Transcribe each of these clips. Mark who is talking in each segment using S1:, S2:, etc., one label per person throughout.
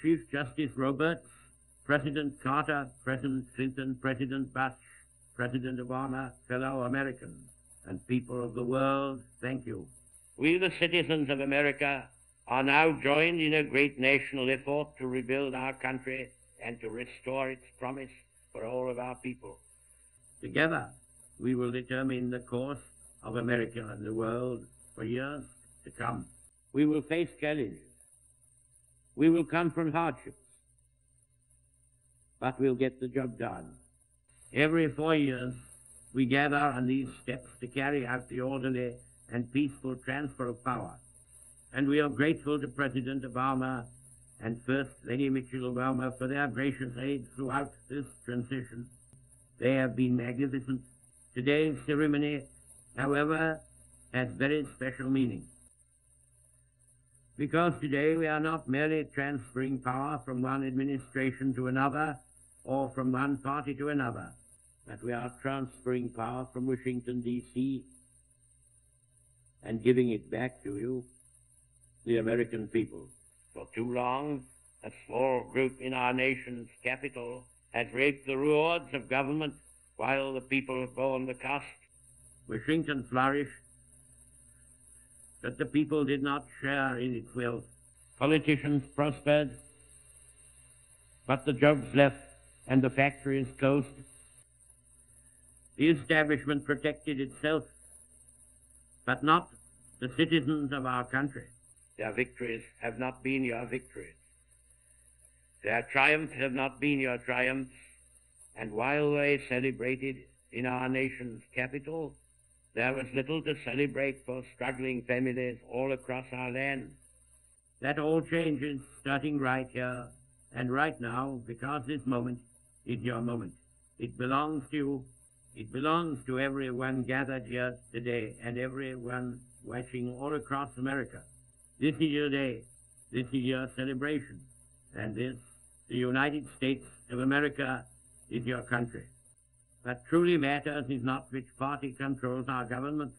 S1: Chief Justice Roberts, President Carter, President Clinton, President Bush, President Obama, fellow Americans, and people of the world, thank you. We, the citizens of America, are now joined in a great national effort to rebuild our country and to restore its promise for all of our people. Together, we will determine the course of America and the world for years to come. We will face challenges. We will confront hardships. But we'll get the job done. Every four years, we gather on these steps to carry out the orderly and peaceful transfer of power. And we are grateful to President Obama and First Lady Michelle Obama for their gracious aid throughout this transition. They have been magnificent. Today's ceremony, however, has very special meaning. Because today we are not merely transferring power from one administration to another or from one party to another, but we are transferring power from Washington, D.C. and giving it back to you, the American people. For too long, a small group in our nation's capital has reaped the rewards of government while the people have borne the cost. Washington flourished, but the people did not share in its wealth. Politicians prospered, but the jobs left and the factories closed. The establishment protected itself, but not the citizens of our country. Their victories have not been your victories. Their triumphs have not been your triumphs. And while they celebrated in our nation's capital, there was little to celebrate for struggling families all across our land. That all changes starting right here and right now because this moment is your moment. It belongs to you. It belongs to everyone gathered here today and everyone watching all across America. This is your day. This is your celebration. And this, the United States of America, is your country. What truly matters is not which party controls our government,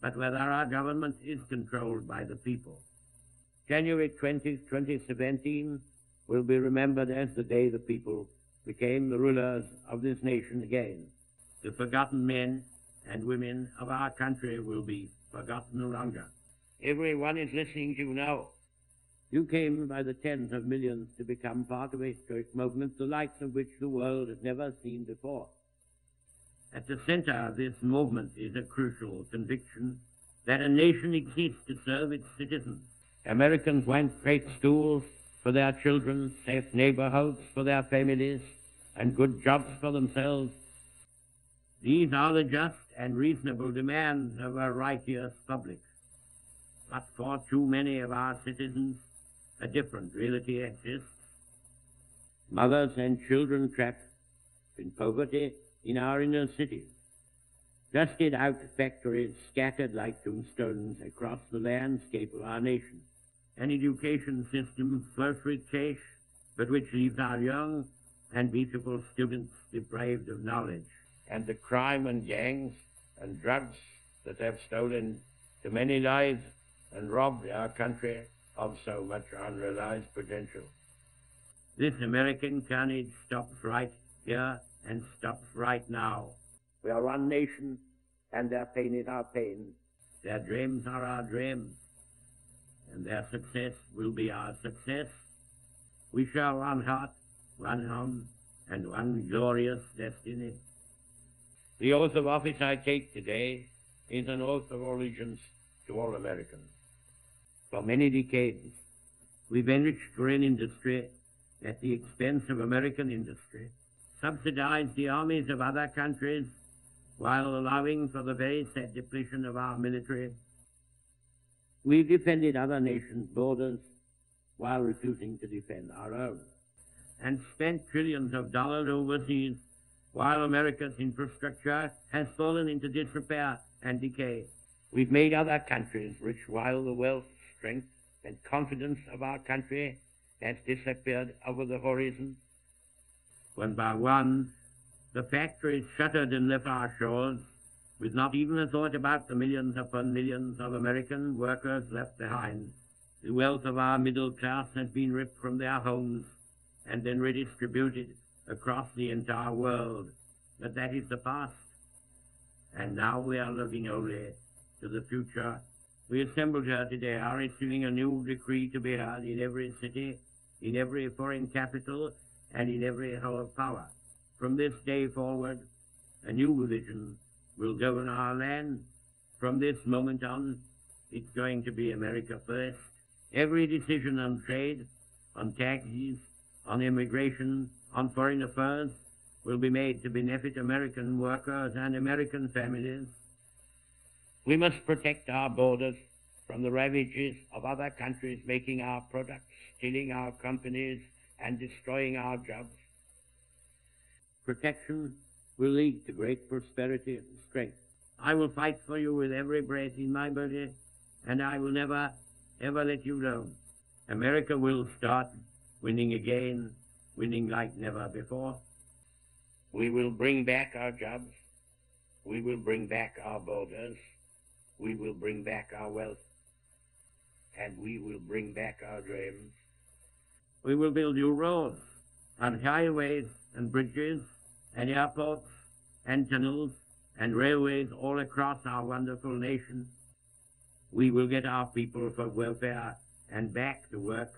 S1: but whether our government is controlled by the people. January 20, 2017 will be remembered as the day the people became the rulers of this nation again. The forgotten men and women of our country will be forgotten no longer everyone is listening to you now. You came by the tens of millions to become part of a historic movement the likes of which the world has never seen before. At the center of this movement is a crucial conviction that a nation exists to serve its citizens. Americans want great schools for their children, safe neighborhoods for their families, and good jobs for themselves. These are the just and reasonable demands of a righteous public. But for too many of our citizens, a different reality exists. Mothers and children trapped in poverty in our inner cities. Dusted out factories scattered like tombstones across the landscape of our nation. An education system flush with cash, but which leaves our young and beautiful students deprived of knowledge. And the crime and gangs and drugs that have stolen too many lives and robbed our country of so much unrealized potential. This American carnage stops right here and stops right now. We are one nation, and their pain is our pain. Their dreams are our dreams, and their success will be our success. We shall one heart, one home, and one glorious destiny. The oath of office I take today is an oath of allegiance to all Americans for many decades. We've enriched Korean industry at the expense of American industry, subsidized the armies of other countries while allowing for the very sad depletion of our military. We've defended other nations' borders while refusing to defend our own, and spent trillions of dollars overseas while America's infrastructure has fallen into disrepair and decay. We've made other countries rich while the wealth strength and confidence of our country has disappeared over the horizon. One by one, the factories shuttered and left our shores with not even a thought about the millions upon millions of American workers left behind. The wealth of our middle class had been ripped from their homes and then redistributed across the entire world. But that is the past. And now we are looking only to the future. We assembled here today are issuing a new decree to be heard in every city, in every foreign capital, and in every of power. From this day forward, a new religion will govern our land. From this moment on, it's going to be America first. Every decision on trade, on taxes, on immigration, on foreign affairs will be made to benefit American workers and American families. We must protect our borders from the ravages of other countries making our products, stealing our companies, and destroying our jobs. Protection will lead to great prosperity and strength. I will fight for you with every breath in my body, and I will never, ever let you down. America will start winning again, winning like never before. We will bring back our jobs. We will bring back our borders. We will bring back our wealth. And we will bring back our dreams. We will build new roads and highways and bridges and airports and tunnels and railways all across our wonderful nation. We will get our people for welfare and back to work,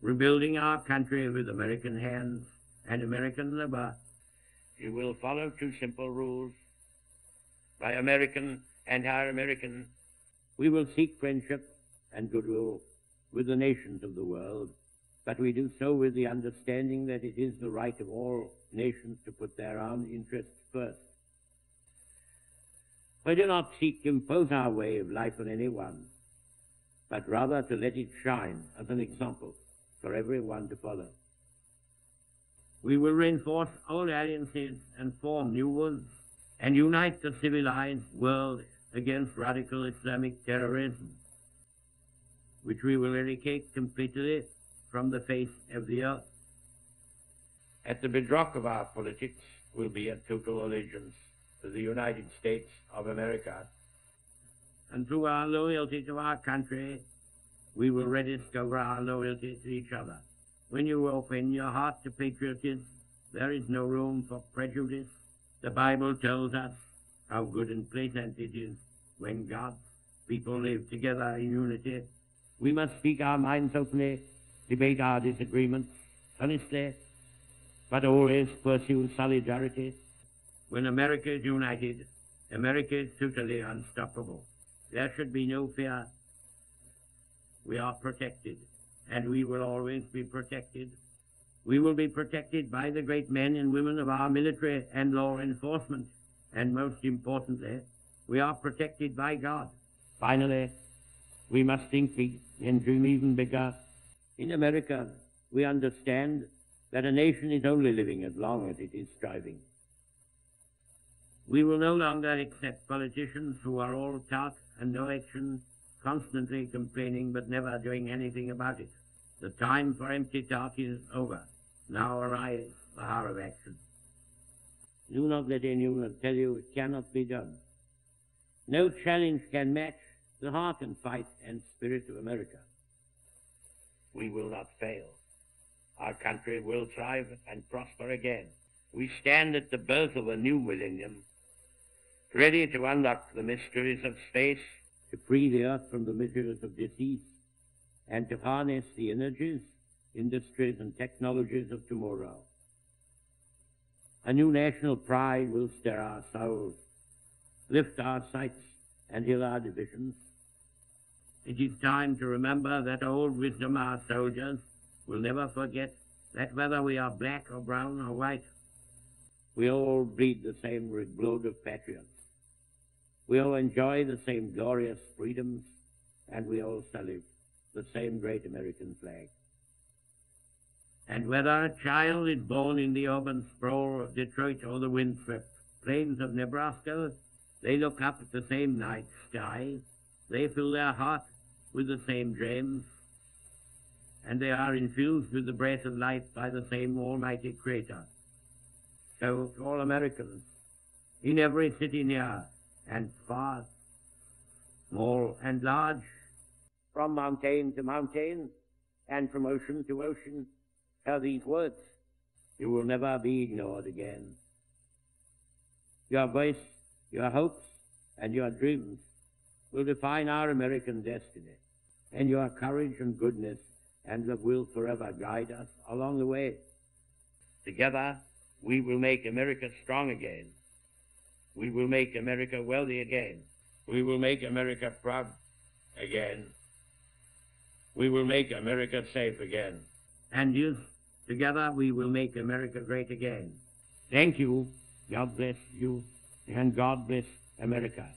S1: rebuilding our country with American hands and American labor. You will follow two simple rules. Buy American and our American, we will seek friendship and goodwill with the nations of the world, but we do so with the understanding that it is the right of all nations to put their own interests first. We do not seek to impose our way of life on anyone, but rather to let it shine as an example for everyone to follow. We will reinforce old alliances and form new ones and unite the civilized world against radical Islamic terrorism, which we will eradicate completely from the face of the earth. At the bedrock of our politics will be a total allegiance to the United States of America. And through our loyalty to our country, we will rediscover our loyalty to each other. When you open your heart to patriotism, there is no room for prejudice. The Bible tells us how good and pleasant it is when God's people live together in unity. We must speak our minds openly, debate our disagreements honestly, but always pursue solidarity. When America is united, America is totally unstoppable. There should be no fear. We are protected, and we will always be protected. We will be protected by the great men and women of our military and law enforcement, and most importantly, we are protected by God. Finally, we must think big and dream even bigger. In America, we understand that a nation is only living as long as it is striving. We will no longer accept politicians who are all talk and no action, constantly complaining but never doing anything about it. The time for empty talk is over. Now arrives the hour of action. Do not let anyone tell you it cannot be done. No challenge can match the heart and fight and spirit of America. We will not fail. Our country will thrive and prosper again. We stand at the birth of a new millennium, ready to unlock the mysteries of space, to free the earth from the miseries of disease, and to harness the energies, industries, and technologies of tomorrow. A new national pride will stir our souls, lift our sights, and heal our divisions. It is time to remember that old wisdom our soldiers will never forget that whether we are black or brown or white, we all bleed the same blood of patriots. We all enjoy the same glorious freedoms, and we all salute the same great American flag. And whether a child is born in the urban sprawl of Detroit or the windswept plains of Nebraska, they look up at the same night sky. They fill their heart with the same dreams, and they are infused with the breath of life by the same Almighty Creator. So all Americans, in every city near and far, small and large, from mountain to mountain and from ocean to ocean are these words. You will never be ignored again. Your voice, your hopes, and your dreams will define our American destiny, and your courage and goodness and love will forever guide us along the way. Together, we will make America strong again. We will make America wealthy again. We will make America proud again. We will make America safe again. And youth, together we will make America great again. Thank you. God bless you. And God bless America.